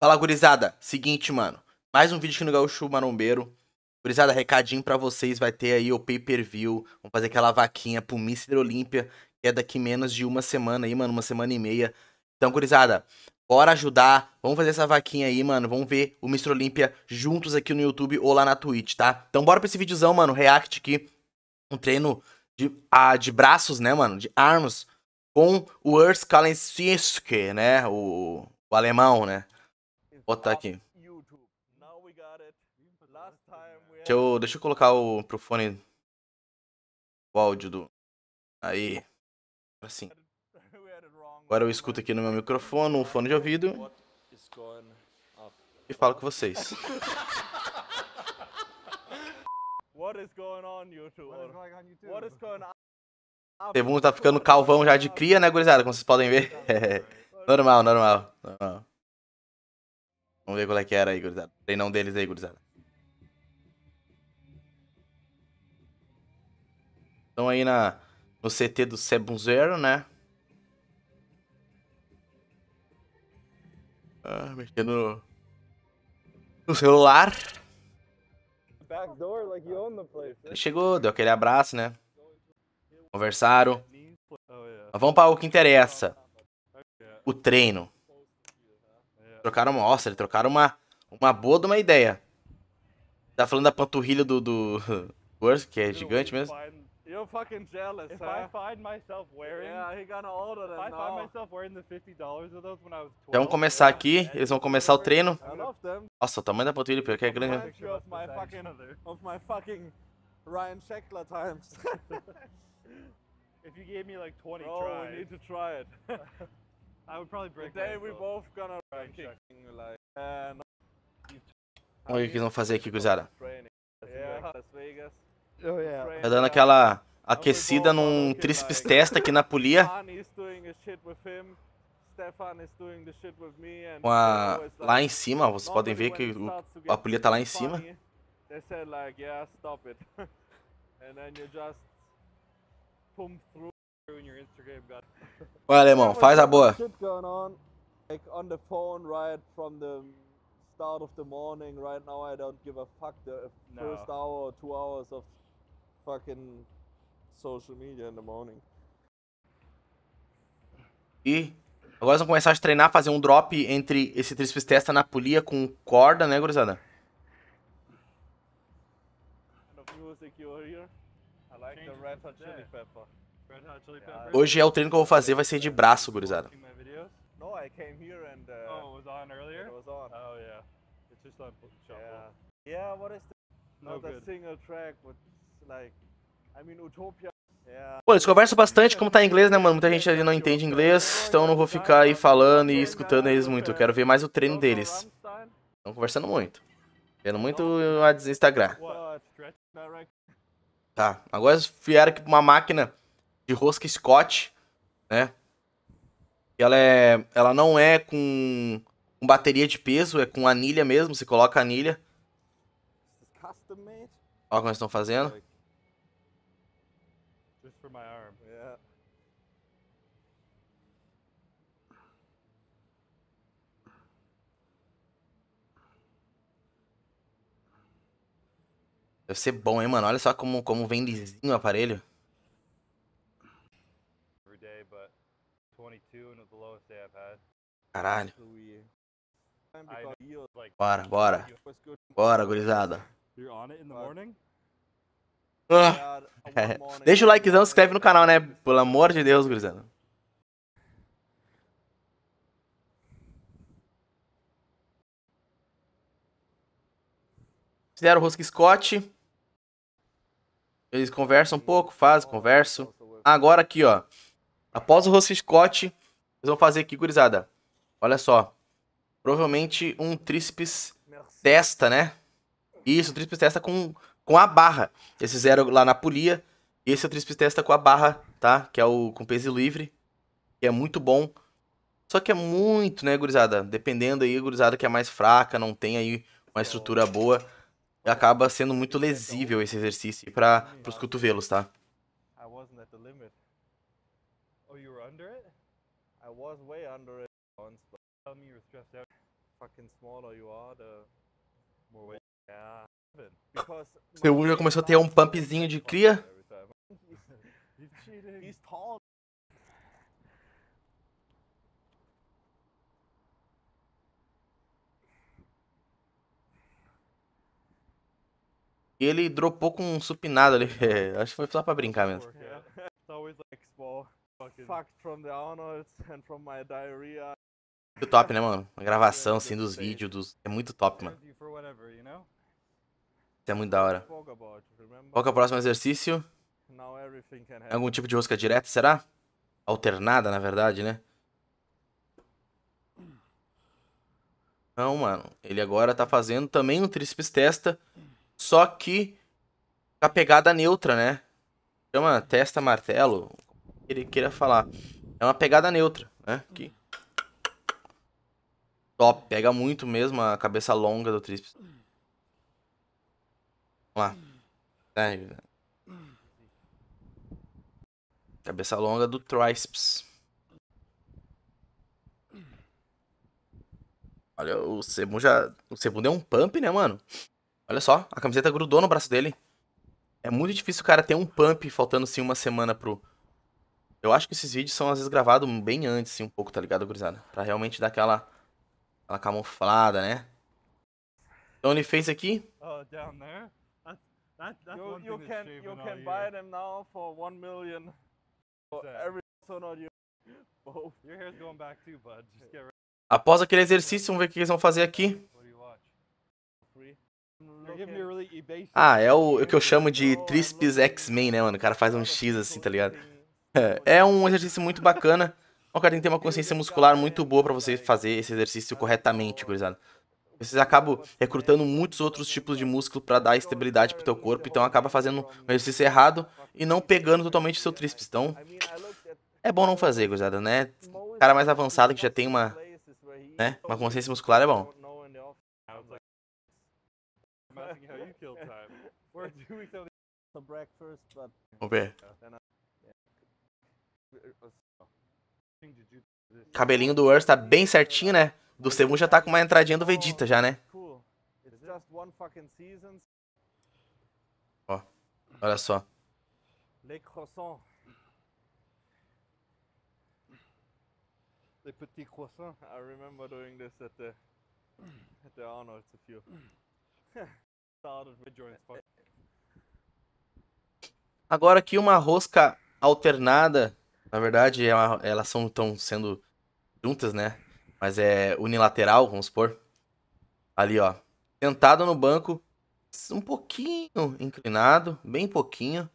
Fala, gurizada. Seguinte, mano. Mais um vídeo aqui no Gaúcho Marombeiro. Gurizada, recadinho pra vocês. Vai ter aí o pay-per-view. Vamos fazer aquela vaquinha pro Mr. Olímpia, que é daqui menos de uma semana aí, mano. Uma semana e meia. Então, gurizada, bora ajudar. Vamos fazer essa vaquinha aí, mano. Vamos ver o Mr. Olímpia juntos aqui no YouTube ou lá na Twitch, tá? Então, bora pra esse videozão, mano. React aqui. Um treino de, ah, de braços, né, mano? De armas. Com o Urs Kalinsinski, né? O, o alemão, né? Botar aqui. Deixa eu, deixa eu colocar o microfone. O áudio do. Aí. Assim. Agora eu escuto aqui no meu microfone, um fone de ouvido. E falo com vocês. What is going on, YouTube? What is going on? Tebum tá ficando calvão já de cria, né, gurizada? Como vocês podem ver. normal, normal, normal. Vamos ver qual é que era aí, gurizada. Treinão deles aí, gurizada. Estão aí na, no CT do Sebum Zero, né? Ah, mexendo no, no celular. Place. Ele chegou, deu aquele abraço, né? Conversaram. Oh. Mas vamos para o que interessa. O treino. Trocaram uma. Nossa, eles trocaram uma, uma boa de uma ideia. Tá falando da panturrilha do. do. Wurst, que é gigante mesmo. You're fucking jealous, If huh? I find myself wearing, Yeah, he gonna order if them I find myself wearing the fifty dollars of those when I was 12, Então vamos começar aqui. Eles vão começar o treino. Nossa, o tamanho da panturrilha pior que é grande. né? Of my fucking, of my fucking Ryan Sheckler times. if you gave me like twenty Bro, tries, we need to try it. I would probably break. Today we both gonna Sheckler. like uh, no Vamos ver o que eles vão fazer aqui, gurizada. training. Yeah, Las Vegas. Oh Tá dando aquela aquecida num tríceps testa aqui na polia. Arnie is doing a shit with him. Stefan is doing the shit with me and Com a, Theo is lá em cima, vocês podem ver que o, a polia tá lá em cima. Olha, alemão, faz a boa. Shit going on, like on the phone right from the start of the morning. Right now, I don't give a fuck the No. first hour or two hours of fucking social media in the morning. E agora eles vão começar a treinar, fazer um drop entre esse tríceps testa na polia com corda, né, gurizada? I like the Change red hot chili pepper. Hoje é o treino que eu vou fazer, vai ser de braço, gurizada. Pô, eles conversam bastante, como tá em inglês, né, mano? Muita gente ali não entende inglês, então eu não vou ficar aí falando e escutando eles muito. Eu quero ver mais o treino deles. Estão conversando muito. Vendo muito no Instagram. Tá, agora eles vieram aqui pra uma máquina de rosca Scott, né? Ela é, ela não é com, com bateria de peso, é com anilha mesmo, você coloca a anilha. Olha como eles estão fazendo. Deve ser bom, hein, mano? Olha só como, como vem lisinho o aparelho. Every day, but 22 and it was the lowest day I've had. Caralho. Bora, bora. Bora, gurizada. you're on it in the Fuck. morning. Ah, morning Deixa o likezão, se inscreve no canal, né? Pelo amor de Deus, gurizada. Fizeram o Rosca Scott. Eles conversam um pouco, fazem, conversam. Agora aqui, ó. Após o Rosca Scott, eles vão fazer aqui, gurizada. Olha só. Provavelmente um tríceps testa, né? Isso, o tríceps testa com, com a barra. Eles fizeram lá na polia. Esse é o tríceps testa com a barra, tá? Que é o com peso livre. Que é muito bom. Só que é muito, né, gurizada? Dependendo aí, gurizada que é mais fraca, não tem aí uma estrutura boa. Acaba sendo muito lesível esse exercício para os cotovelos, tá? I wasn't at the limit. Oh, you were under it? I was way under it once, but Tell me you were stressed out. fucking smaller you are, the More weight. Yeah. because Seu já começou a ter um pumpzinho de cria. He's tall. E ele dropou com um supinado ali. É, acho que foi só pra brincar mesmo. Fucked from the Arnolds and from my diarrhea. Muito top, né, mano? A gravação, assim, dos vídeos, dos... é muito top, mano. Isso é muito da hora. Qual que é o próximo exercício? É. Algum tipo de rosca direta, será? Alternada, na verdade, né? Não, mano. Ele agora tá fazendo também um tríceps testa, só que com a pegada neutra, né? Chama testa martelo, ele queira falar. É uma pegada neutra, né? Que top, pega muito mesmo a cabeça longa do tríceps. Vamos lá. É, Cabeça longa do tríceps. Olha, o Cebu já. O Cebu deu um pump, né, mano? Olha só, a camiseta grudou no braço dele. É muito difícil o cara ter um pump faltando assim uma semana pro. Eu acho que esses vídeos são às vezes gravados bem antes, assim, um pouco, tá ligado, gurizada? Pra realmente dar aquela. aquela camuflada, né? Então ele fez aqui. Oh, down there? That's, that, that's You, you can you can buy them now for one million. For every so not you. Both. Your hair's going back too, bud. Just get ready. Após aquele exercício, vamos ver o que eles vão fazer aqui. Ah, é o, o que eu chamo de tríceps X-Men, né, mano? O cara faz um X assim, tá ligado? É, é um exercício muito bacana. O cara tem que ter uma consciência muscular muito boa pra você fazer esse exercício corretamente, gurizada. Vocês acabam recrutando muitos outros tipos de músculo pra dar estabilidade pro teu corpo, então acaba fazendo um exercício errado e não pegando totalmente o seu tríceps. Então, é bom não fazer, gurizada, né? Cara mais avançado que já tem uma, né, uma consciência muscular é bom. Vamos ver. Cabelinho do Urs tá bem certinho, né? Do Semu já tá com uma entradinha do Vegeta já, né? season. Olha só. Agora aqui uma rosca alternada. Na verdade, elas são estão sendo juntas, né? Mas é unilateral, vamos supor. Ali, ó. Sentado no banco, um pouquinho inclinado, bem pouquinho.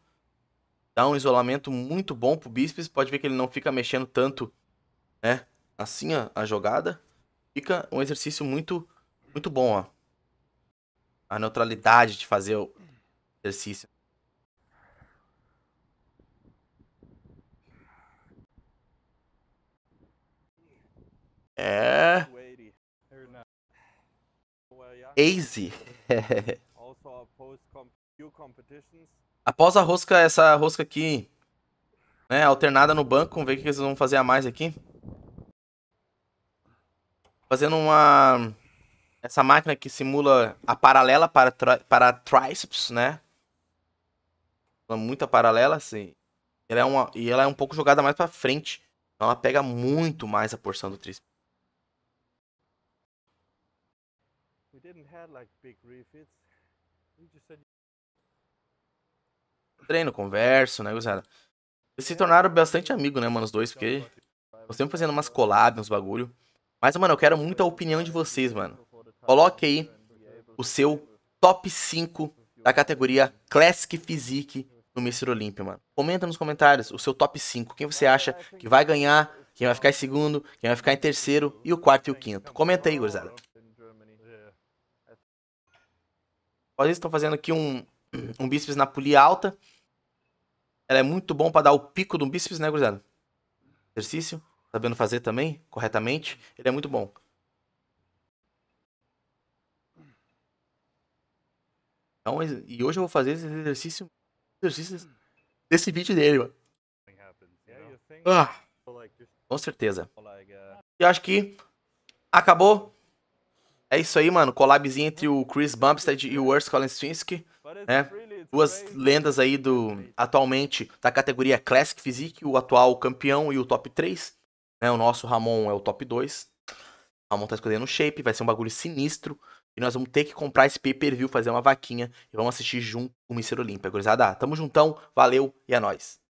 Dá um isolamento muito bom pro bíceps. Pode ver que ele não fica mexendo tanto, né? Assim, ó, a jogada. Fica um exercício muito, muito bom, ó. A neutralidade de fazer o exercício. É. 280. Or not. Well, yeah. Easy. Após a rosca, essa rosca aqui, né, alternada no banco, vamos ver o que eles vão fazer a mais aqui. Fazendo uma... Essa máquina que simula a paralela para, para tríceps, né? Muita paralela, assim. Ela é uma, e ela é um pouco jogada mais pra frente. Então ela pega muito mais a porção do tríceps. We didn't have like big refits. We just said Treino, converso, né, gurizada? Eles se tornaram bastante amigos, né, mano, os dois, porque... Tô sempre fazendo umas collabs, uns bagulho. Mas, mano, eu quero muita opinião de vocês, mano. Coloque aí o seu top 5 da categoria Classic Physique no Mr. Olympia, mano. Comenta nos comentários o seu top 5. Quem você acha que vai ganhar, quem vai ficar em segundo, quem vai ficar em terceiro e o quarto e o quinto. Comenta aí, gurizada. in Germany. Yeah. Vocês estão fazendo aqui um, um bíceps na polia alta. Ela é muito bom pra dar o pico do bíceps, né, gurizada? Exercício, sabendo fazer também, corretamente. Ele é muito bom. Então, e hoje eu vou fazer esse exercício, exercício desse vídeo dele, mano. Ah, com certeza. Uh, E acho que acabou. É isso aí, mano. Collabzinho entre o Chris Bumstead e o Urs É, really, it's Duas lendas aí do atualmente da categoria Classic Physique, o atual campeão e o top 3. Né? O nosso Ramon é o top 2. O Ramon tá escolhendo o shape, vai ser um bagulho sinistro. E nós vamos ter que comprar esse pay-per-view, fazer uma vaquinha e vamos assistir junto com o Mr. Olímpia. Gurizada, tamo juntão, valeu e é nóis.